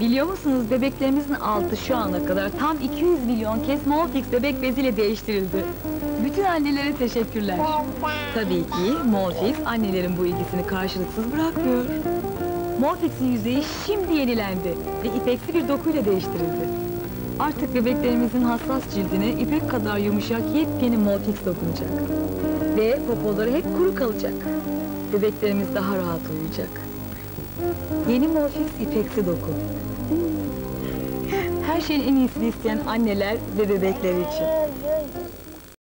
Biliyor musunuz bebeklerimizin altı şu ana kadar tam 200 milyon kez Molfix bebek beziyle değiştirildi. Bütün annelere teşekkürler. Tabii ki Molfix annelerin bu ilgisini karşılıksız bırakmıyor. Molfix'in yüzeyi şimdi yenilendi ve ipeksi bir dokuyla değiştirildi. Artık bebeklerimizin hassas cildine ipek kadar yumuşak yepyeni Molfix dokunacak. Ve popoları hep kuru kalacak. Bebeklerimiz daha rahat uyuyacak. Yeni Morfix ipeksi doku. Her şeyin en iyisini isteyen anneler ve bebekleri için.